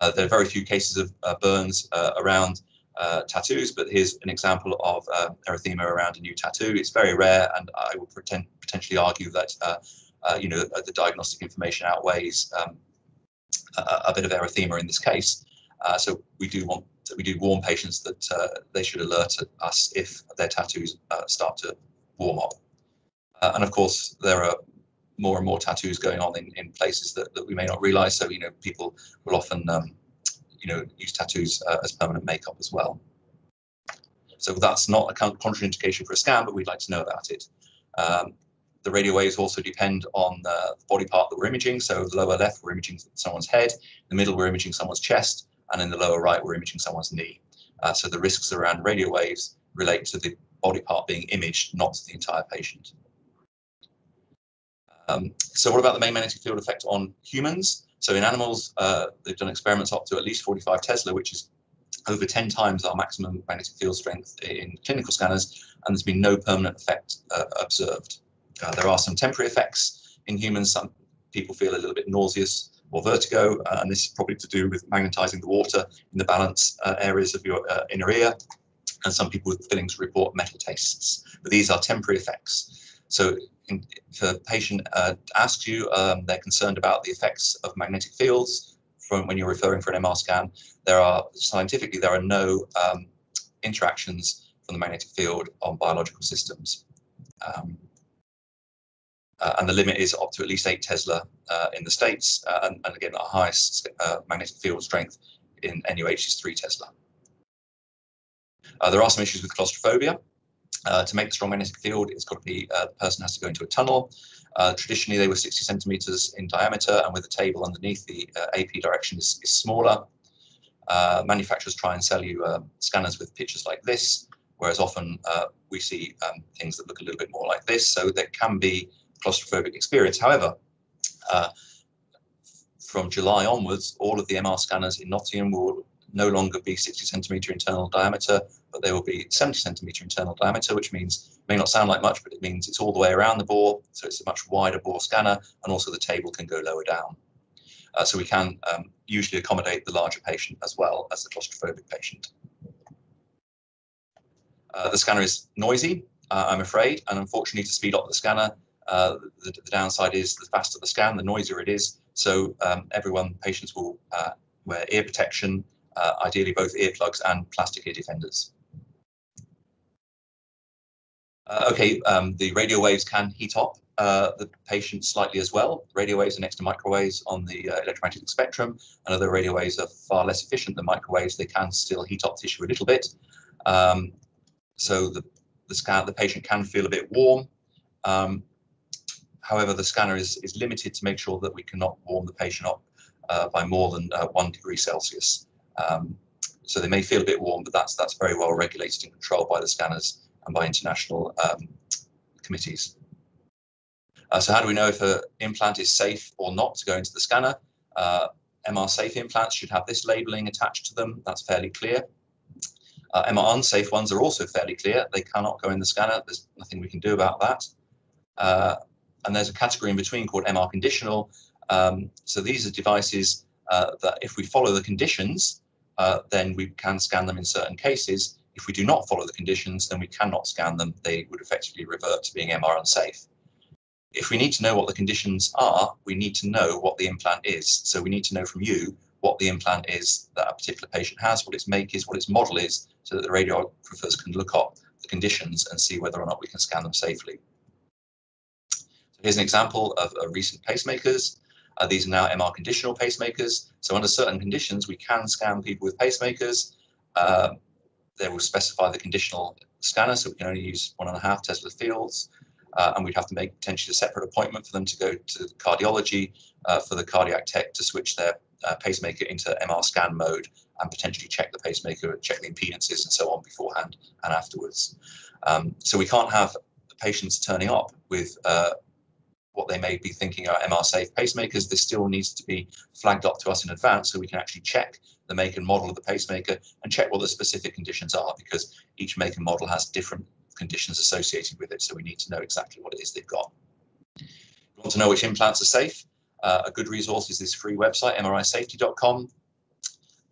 Uh, there are very few cases of uh, burns uh, around uh, tattoos, but here's an example of erythema around a new tattoo. It's very rare, and I would pretend, potentially argue that you know the diagnostic information outweighs um, a, bit of erythema in this case. so we do want we do warn patients that they should alert us if their tattoos start to warm up. Uh, and of course, there are more and more tattoos going on in, in places that, that we may not realize. So, you know, people will often, um, you know, use tattoos uh, as permanent makeup as well. So that's not a contraindication for a scan, but we'd like to know about it. Um, the radio waves also depend on the body part that we're imaging. So the lower left, we're imaging someone's head. The middle, we're imaging someone's chest. And in the lower right, we're imaging someone's knee. Uh, so the risks around radio waves relate to the body part being imaged, not the entire patient. Um, so what about the main magnetic field effect on humans? So in animals, uh, they've done experiments up to at least 45 Tesla, which is over 10 times our maximum magnetic field strength in clinical scanners, and there's been no permanent effect uh, observed. Uh, there are some temporary effects in humans. Some people feel a little bit nauseous or vertigo, uh, and this is probably to do with magnetizing the water in the balance uh, areas of your uh, inner ear and some people with fillings report metal tastes. But these are temporary effects. So in, if a patient uh, asks you, um, they're concerned about the effects of magnetic fields from when you're referring for an MR scan, there are scientifically there are no um, interactions from the magnetic field on biological systems. Um, and the limit is up to at least 8 Tesla uh, in the States, uh, and, and, again, the highest uh, magnetic field strength in NUH is 3 Tesla. Uh, there are some issues with claustrophobia. Uh, to make the strong magnetic field, it's got to be, uh, the person has to go into a tunnel. Uh, traditionally, they were 60 centimeters in diameter, and with a table underneath, the uh, AP direction is, is smaller. Uh, manufacturers try and sell you scanners with pictures like this, whereas often we see um, things that look a little bit more like this. So there can be claustrophobic experience. However, from July onwards, all of the MR scanners in Nottingham will no longer be 60 centimeter internal diameter, but they will be 70 centimeter internal diameter, which means may not sound like much, but it means it's all the way around the bore. So it's a much wider bore scanner, and also the table can go lower down. Uh, so we can um, usually accommodate the larger patient as well as the claustrophobic patient. Uh, the scanner is noisy, uh, I'm afraid, and unfortunately to speed up the scanner, uh, the, the, downside is the faster the scan, the noisier it is. So um, everyone, patients will uh, wear ear protection, uh, ideally both earplugs and plastic ear defenders. Uh, okay, um, the radio waves can heat up uh, the patient slightly as well. Radio waves are next to microwaves on the uh, electromagnetic spectrum, and although radio waves are far less efficient than microwaves, they can still heat up tissue a little bit. Um, so the, the, scan, the patient can feel a bit warm. Um, however, the scanner is, is limited to make sure that we cannot warm the patient up uh, by more than uh, one degree Celsius. Um, so they may feel a bit warm, but that's that's very well regulated and controlled by the scanners and by international um, committees. Uh, so how do we know if an implant is safe or not to go into the scanner? Uh, MR safe implants should have this labeling attached to them. That's fairly clear. Uh, MR unsafe ones are also fairly clear. They cannot go in the scanner. There's nothing we can do about that. And there's a category in between called MR conditional. Um, so these are devices uh, that if we follow the conditions, uh, then we can scan them in certain cases. If we do not follow the conditions, then we cannot scan them. They would effectively revert to being MR unsafe. If we need to know what the conditions are, we need to know what the implant is. So we need to know from you what the implant is that a particular patient has, what its make is, what its model is, so that the radiographers can look up the conditions and see whether or not we can scan them safely. Here's an example of a recent pacemakers. Uh, these are now MR conditional pacemakers. So under certain conditions, we can scan people with pacemakers. Uh, they will specify the conditional scanner, so we can only use one and a half Tesla fields. Uh, and we'd have to make potentially a separate appointment for them to go to cardiology uh, for the cardiac tech to switch their uh, pacemaker into MR scan mode and potentially check the pacemaker, check the impedances and so on beforehand and afterwards. Um, so we can't have patients turning up with uh, what they may be thinking are MR safe pacemakers. This still needs to be flagged up to us in advance so we can actually check the make and model of the pacemaker and check what the specific conditions are because each make and model has different conditions associated with it. So we need to know exactly what it is they've got. You want to know which implants are safe, uh, a good resource is this free website, mrisafety.com.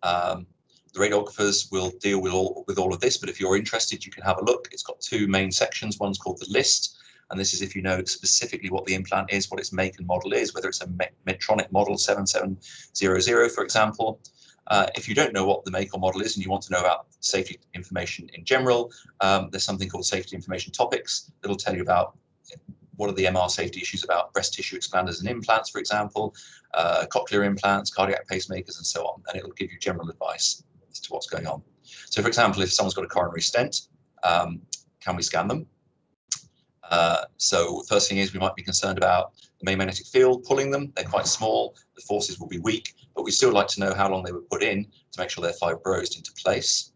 Um, the radiographers will deal with all, with all of this, but if you're interested, you can have a look. It's got two main sections. One's called the list, and this is if you know specifically what the implant is, what its make and model is, whether it's a Medtronic model 7700, for example. Uh, if you don't know what the make or model is and you want to know about safety information in general, um, there's something called safety information topics that'll tell you about what are the MR safety issues about breast tissue expanders and implants, for example, uh, cochlear implants, cardiac pacemakers, and so on. And it'll give you general advice as to what's going on. So, for example, if someone's got a coronary stent, um, can we scan them? Uh, so first thing is we might be concerned about the main magnetic field pulling them. They're quite small. The forces will be weak, but we still like to know how long they were put in to make sure they're fibrosed into place.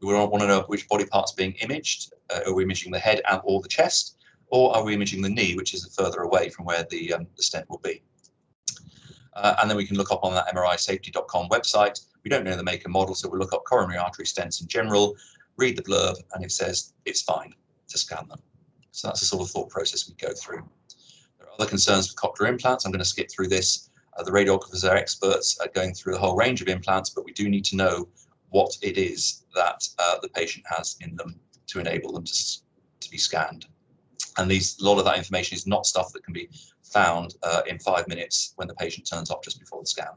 We want to know which body parts being imaged. Uh, are we imaging the head and or the chest? or are we imaging the knee, which is further away from where the, um, the stent will be? Uh, and then we can look up on that MRIsafety.com website. We don't know the make and model, so we'll look up coronary artery stents in general, read the blurb, and it says it's fine to scan them. So that's the sort of thought process we go through. There are other concerns with cochlear implants. I'm going to skip through this. Uh, the radiographers are experts at going through the whole range of implants, but we do need to know what it is that uh, the patient has in them to enable them to, to be scanned. And these, a lot of that information is not stuff that can be found uh, in five minutes when the patient turns up just before the scan.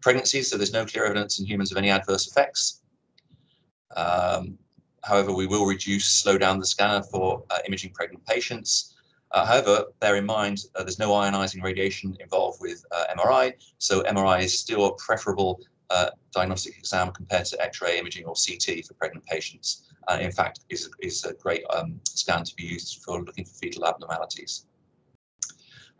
Pregnancies, so there's no clear evidence in humans of any adverse effects. Um, however, we will reduce, slow down the scanner for uh, imaging pregnant patients. Uh, however, bear in mind uh, there's no ionizing radiation involved with uh, MRI, so MRI is still a preferable uh, diagnostic exam compared to X-ray imaging or CT for pregnant patients uh, in fact, is, is a great um, scan to be used for looking for fetal abnormalities.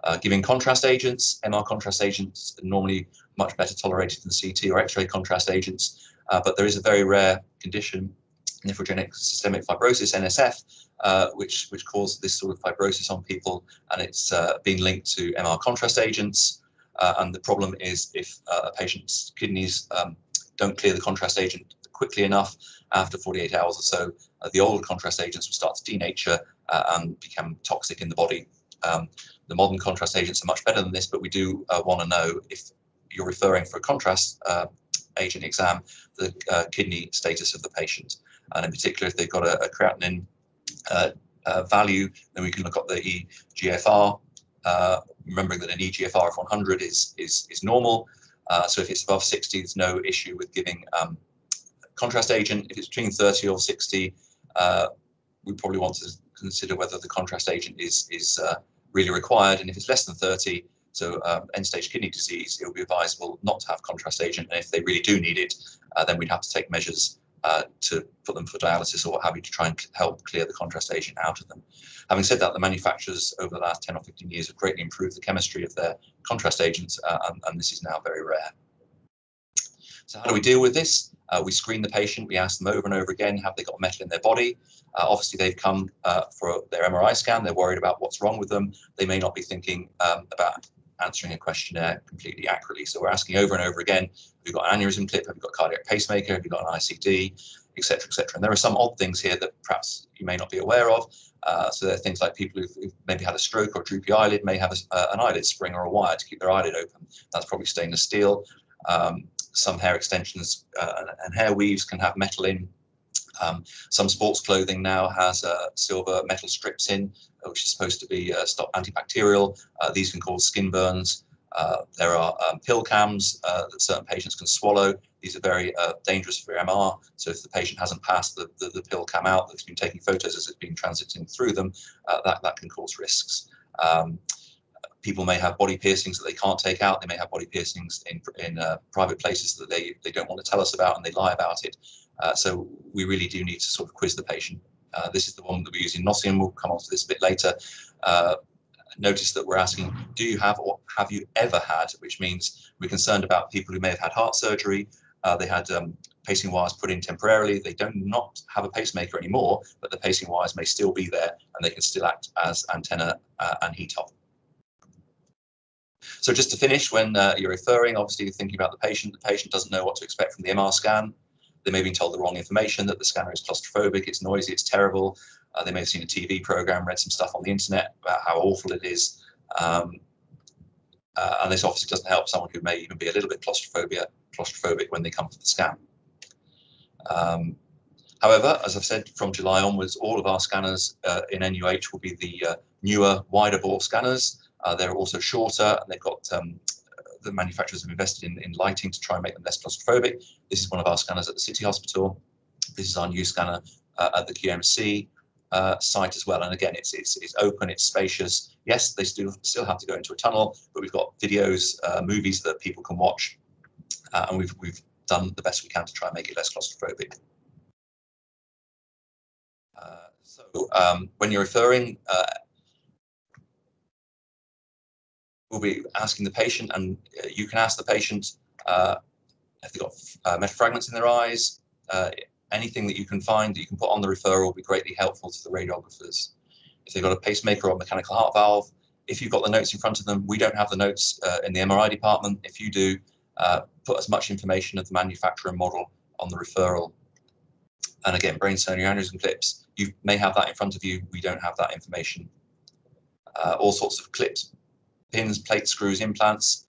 Uh, giving contrast agents, MR contrast agents are normally much better tolerated than CT or X-ray contrast agents, uh, but there is a very rare condition, nephrogenic systemic fibrosis, NSF, uh, which, which causes this sort of fibrosis on people, and it's uh, been linked to MR contrast agents. Uh, and the problem is if uh, a patient's kidneys um, don't clear the contrast agent quickly enough, after 48 hours or so, uh, the old contrast agents will start to denature and become toxic in the body. Um, the modern contrast agents are much better than this, but we do want to know if you're referring for a contrast agent exam, the uh, kidney status of the patient. And in particular, if they've got a, a creatinine uh, value, then we can look up the EGFR, remembering that an EGFR of 100 is, is, is normal. so if it's above 60, there's no issue with giving um, contrast agent, if it's between 30 or 60, uh, we probably want to consider whether the contrast agent is, is uh, really required. And if it's less than 30, so um, end-stage kidney disease, it would be advisable not to have contrast agent. And if they really do need it, uh, then we'd have to take measures uh, to put them for dialysis or what have you to try and help clear the contrast agent out of them. Having said that, the manufacturers over the last 10 or 15 years have greatly improved the chemistry of their contrast agents, uh, and, and, this is now very rare. So how do we deal with this? Uh, we screen the patient, we ask them over and over again, have they got metal in their body? Uh, obviously, they've come uh, for their MRI scan, they're worried about what's wrong with them. They may not be thinking um, about answering a questionnaire completely accurately. So we're asking over and over again, have you got an aneurysm clip? Have you got cardiac pacemaker? Have you got an ICD? Etc. Etc. And there are some odd things here that perhaps you may not be aware of. Uh, so there are things like people who've, who've, maybe had a stroke or a droopy eyelid may have a, uh, an eyelid spring or a wire to keep their eyelid open. That's probably stainless steel. Um, some hair extensions uh, and hair weaves can have metal in. Um, some sports clothing now has uh, silver metal strips in, which is supposed to be uh, stop antibacterial. Uh, these can cause skin burns. Uh, there are um, pill cams that certain patients can swallow. These are very dangerous for MR. So if the patient hasn't passed the, the, the, pill cam out that's been taking photos as it's been transiting through them, that, that can cause risks. Um, people may have body piercings that they can't take out. They may have body piercings in, in uh, private places that they, they don't want to tell us about and they lie about it. Uh, so we really do need to sort of quiz the patient. Uh, this is the one that we use in Nottingham. We'll come on to this a bit later. Uh, notice that we're asking, do you have or have you ever had, which means we're concerned about people who may have had heart surgery, uh, they had um, pacing wires put in temporarily. They don't not have a pacemaker anymore, but the pacing wires may still be there and they can still act as antenna uh, and heat up. So just to finish, when uh, you're referring, obviously you're thinking about the patient. The patient doesn't know what to expect from the MR scan. They may have been told the wrong information, that the scanner is claustrophobic, it's noisy, it's terrible. Uh, they may have seen a TV program, read some stuff on the internet about how awful it is. Um, uh, and this obviously doesn't help someone who may even be a little bit claustrophobia, claustrophobic when they come for the scan. Um, however, as I've said, from July onwards, all of our scanners uh, in NUH will be the uh, newer, wider bore scanners. Uh, they're also shorter and they've got um, the manufacturers have invested in, in lighting to try and make them less claustrophobic. This is one of our scanners at the City Hospital. This is our new scanner uh, at the QMC uh, site as well. And again, it's, it's, it's open, it's spacious. Yes, they still, still have to go into a tunnel, but we've got videos, uh, movies that people can watch. Uh, and we've, we've done the best we can to try and make it less claustrophobic. Uh, so um, when you're referring, uh, we'll be asking the patient, and uh, you can ask the patient uh, if they've got uh, metal fragments in their eyes, uh, anything that you can find that you can put on the referral will be greatly helpful to the radiographers. If they've got a pacemaker or a mechanical heart valve, if you've got the notes in front of them, we don't have the notes uh, in the MRI department. If you do, uh, put as much information of the manufacturer and model on the referral. And again, brain surgery aneurysm clips, you may have that in front of you. We don't have that information. all sorts of clips, pins, plates, screws, implants.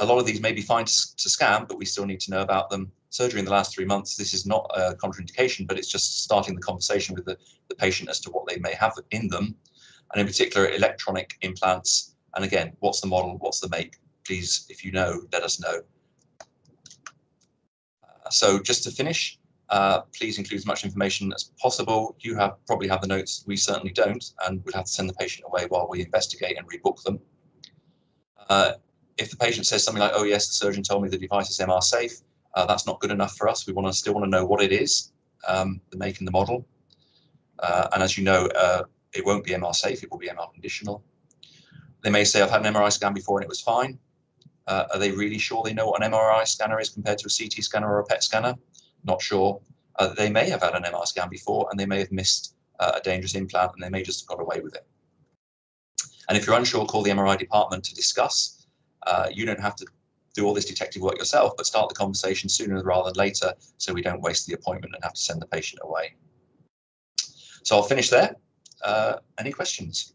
A lot of these may be fine to, to scan, but we still need to know about them. Surgery in the last three months, this is not a contraindication, but it's just starting the conversation with the, the patient as to what they may have in them. And in particular, electronic implants. And again, what's the model? What's the make? Please, if you know, let us know. Uh, so just to finish, uh, please include as much information as possible. You have probably have the notes. We certainly don't, and we'll have to send the patient away while we investigate and rebook them. Uh, if the patient says something like, oh yes, the surgeon told me the device is MR safe, uh, that's not good enough for us. We want to still want to know what it is, um, the make and the model. Uh, and as you know, uh, it won't be MR safe, it will be MR conditional. They may say, I've had an MRI scan before and it was fine. Uh, are they really sure they know what an MRI scanner is compared to a CT scanner or a PET scanner? Not sure. They may have had an MR scan before and they may have missed a dangerous implant and they may just have got away with it. And if you're unsure, call the MRI department to discuss. Uh, you don't have to do all this detective work yourself, but start the conversation sooner rather than later so we don't waste the appointment and have to send the patient away. So I'll finish there. Uh, any questions?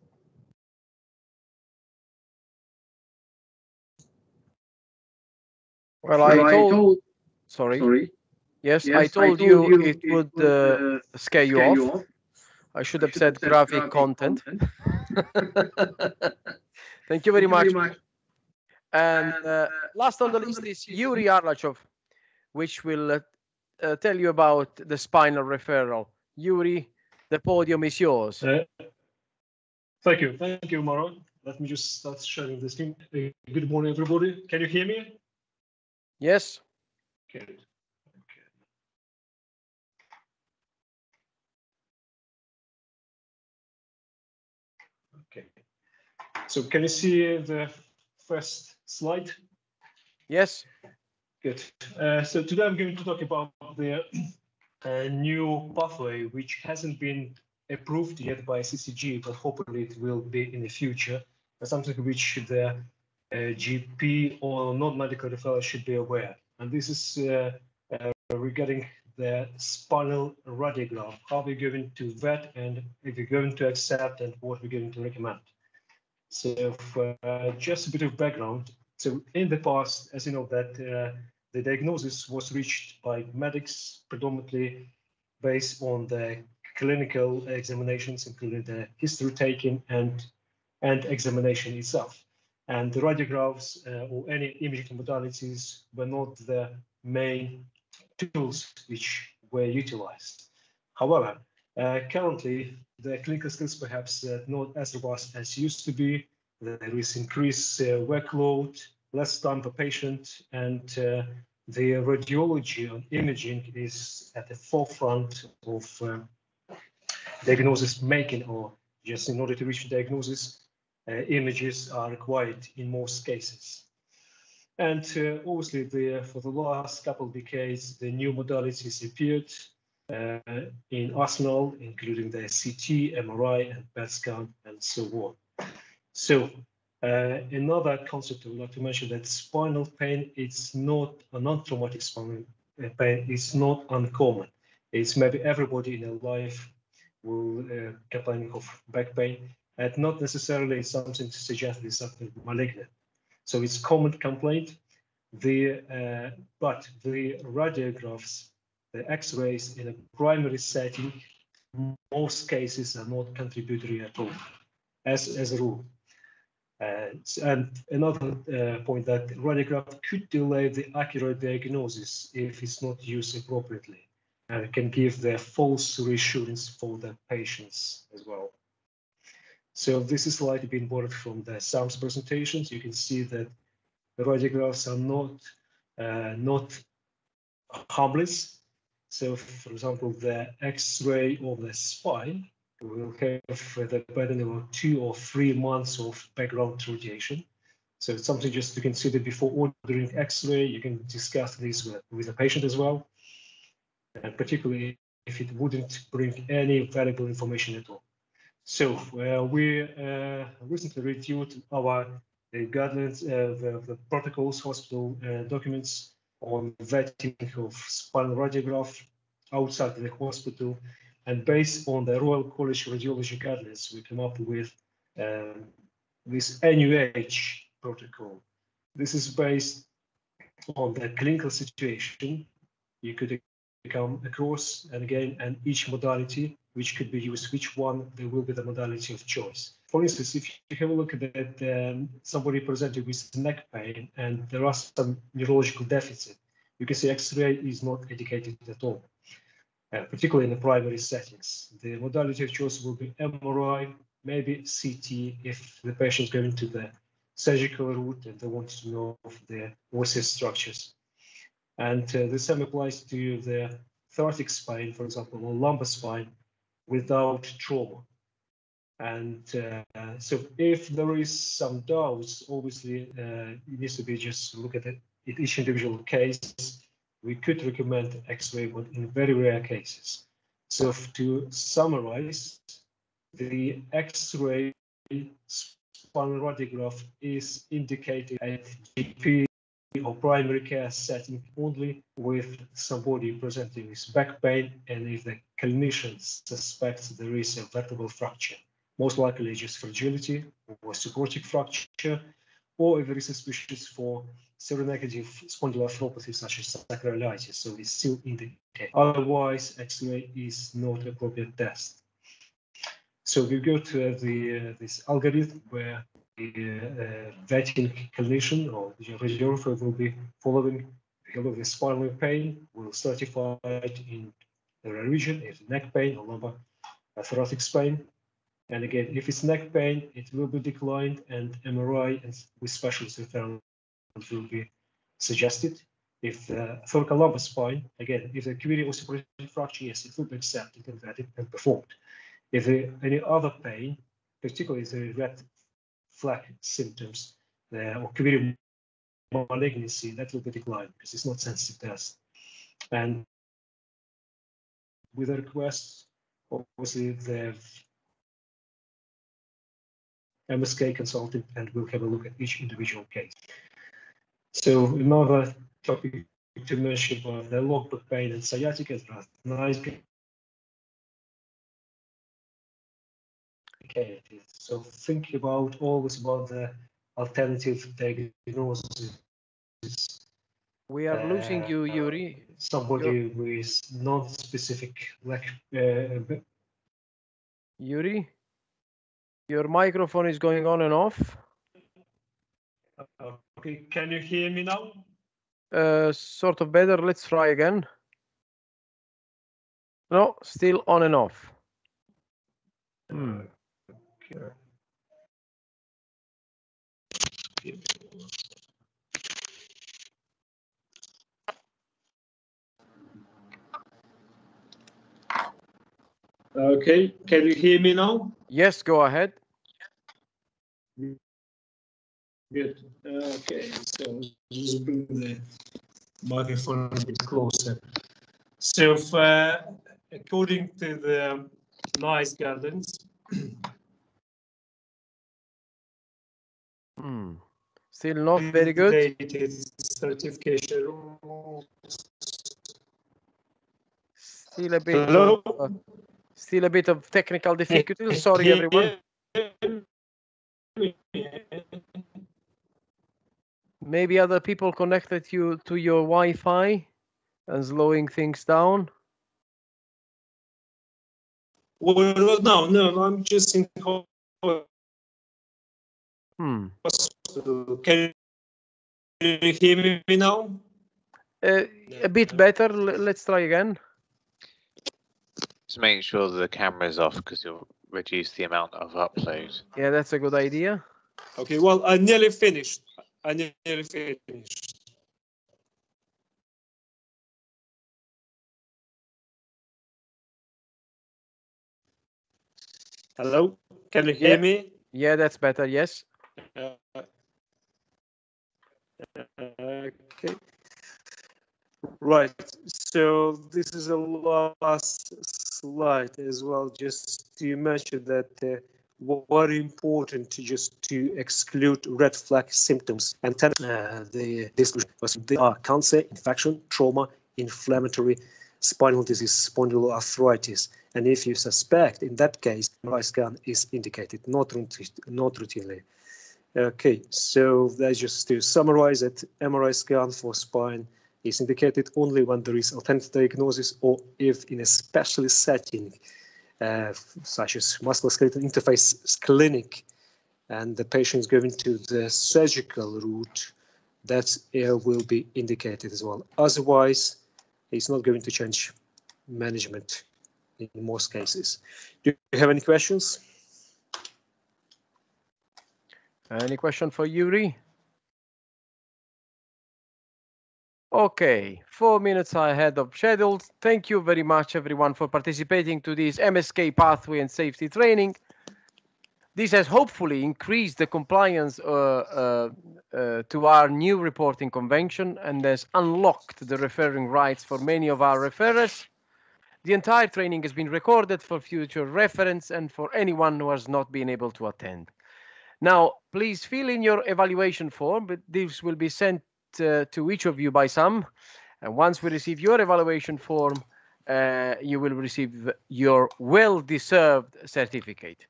Well, I told, told sorry. sorry. Yes, yes I, told I told, you, it, it would uh, uh scare you off. You off. I should have said graphic, graphic content. content. Thank you very, Thank much. very much. And uh, uh, last on the list is Yuri Arlachov, which will uh, uh, tell you about the spinal referral. Yuri, the podium is yours. Uh, thank you. Thank you, Mauro. Let me just start sharing the screen. Uh, good morning, everybody. Can you hear me? Yes. Good. So can you see the first slide? Yes. Good. Uh, so today I'm going to talk about the uh, new pathway, which hasn't been approved yet by CCG, but hopefully it will be in the future. Something which the uh, GP or non-medical referrer should be aware. And this is uh, uh, regarding the spinal radiogram, how we're going to vet and if we're going to accept and what we're going to recommend. So uh, just a bit of background, So in the past, as you know, that uh, the diagnosis was reached by medics predominantly based on the clinical examinations, including the history taking and, and examination itself. And the radiographs uh, or any imaging modalities were not the main tools which were utilized. However, currently, the clinical skills perhaps uh, not as robust as used to be. There is increased uh, workload, less time per patient, and uh, the radiology and imaging is at the forefront of diagnosis making, or just in order to reach diagnosis, uh, images are required in most cases. And uh, obviously, the, for the last couple of decades, the new modalities appeared uh, in arsenal, including the CT, MRI, and PET scan, and so on. So uh, another concept I would like to mention that spinal pain is not a non-traumatic spinal pain It's not uncommon. It's maybe everybody in their life will uh, complain of back pain, and not necessarily something to suggest it's something malignant. So it's common complaint. The uh, but the radiographs the X-rays in a primary setting, most cases are not contributory at all, as, as a rule. Uh, and another uh, point that radiograph could delay the accurate diagnosis if it's not used appropriately and can give the false reassurance for the patients as well. So this is slightly been borrowed from the SAMS presentations. You can see that the radiographs are not uh, not harmless so, for example, the X-ray of the spine will have the burden of two or three months of background radiation. So it's something just to consider before ordering X-ray. You can discuss this with, with the patient as well, and particularly if it wouldn't bring any valuable information at all. So uh, we uh, recently reviewed our uh, guidelines, uh, the, protocols, hospital uh, documents on vetting of spinal radiograph outside the hospital. And based on the Royal College Radiology guidelines, we came up with um, this NUH protocol. This is based on the clinical situation. You could come across and again, and each modality which could be used, which one there will be the modality of choice. For instance, if you have a look at um, somebody presented with neck pain and there are some neurological deficit, you can see X-ray is not indicated at all, uh, particularly in the primary settings. The modality of choice will be MRI, maybe CT if the patient is going to the surgical route and they want to know the osseous structures. And uh, the same applies to the thoracic spine, for example, or lumbar spine without trauma. And uh, so if there is some doubts, obviously uh, it needs to be just look at it in each individual case. We could recommend X-ray, but in very rare cases. So to summarize, the X-ray spinal radiograph is indicated at GP or primary care setting only with somebody presenting with back pain and if the clinician suspects there is a vertebral fracture, most likely just fragility or supporting fracture, or there is suspicious for seronegative spondyloarthropathy such as sacroiliitis, so it's still in indicated. Otherwise, X-ray is not appropriate test. So we go to the uh, this algorithm where the uh, vetting clinician or the radiographer will be following the spinal pain, will certify it in the region, if neck pain or lumbar thoracic spine. And again, if it's neck pain, it will be declined and MRI and with specialist referral will be suggested. If the thoracolumbar spine, again, if the cavity osteoporotic fracture, yes, it will be accepted and vetted and performed. If there any other pain, particularly the red flag symptoms uh, or cavity malignancy, that will be declined because it's not sensitive test. And with a request, obviously the MSK consultant and we'll have a look at each individual case. So another topic to mention about the low back pain and sciatica NICE Okay, so think about always about the alternative diagnosis. We are losing Uh, you, Yuri. Somebody with non-specific like uh, Yuri, your microphone is going on and off. Okay, can you hear me now? Uh, sort of better. Let's try again. No, still on and off. Hmm. Okay. Okay, can you hear me now? Yes, go ahead. Good. Okay, so just bring the microphone a bit closer. So, if, uh, according to the NICE guidance, Hmm. Still not very good. Certification. Still a bit. Hello? Of, uh, still a bit of technical difficulty. Sorry, everyone. Maybe other people connected you to your Wi-Fi and slowing things down. Well, no, no, I'm just in Hmm. Can you hear me now? Uh, a bit better. Let's try again. Just make sure the camera's off because you'll reduce the amount of upload. Yeah, that's a good idea. Okay, well, I nearly finished. I nearly finished. Hello, can you hear Yeah. me? Yeah, that's better. Yes. Uh, Okay. Right, so this is a last slide as well, just to mention that uh, very important to just to exclude red flag symptoms and ten, uh, the they are cancer, infection, trauma, inflammatory spinal disease, spondyloarthritis, and if you suspect, in that case, MRI scan is indicated, not not routinely. Okay, so that's just to summarize it. MRI scan for spine is indicated only when there is alternative diagnosis or if in a specialist setting, uh, such as musculoskeletal interface clinic, and the patient is going to the surgical route, that uh, will be indicated as well. Otherwise, it's not going to change management in most cases. Do you have any questions? Any question for Yuri? Okay, four minutes ahead of schedule. Thank you very much, everyone, for participating to this MSK pathway and safety training. This has hopefully increased the compliance uh, uh, uh, to our new reporting convention and has unlocked the referring rights for many of our referrers. The entire training has been recorded for future reference and for anyone who has not been able to attend. Now, please fill in your evaluation form, but this will be sent to each of you by some. And once we receive your evaluation form, uh, you will receive your well-deserved certificate.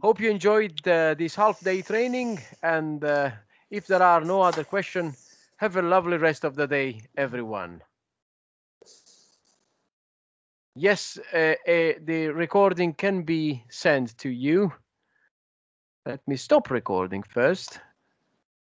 Hope you enjoyed uh, this half-day training, and uh, if there are no other questions, have a lovely rest of the day, everyone. Yes, uh, uh, the recording can be sent to you. Let me stop recording first.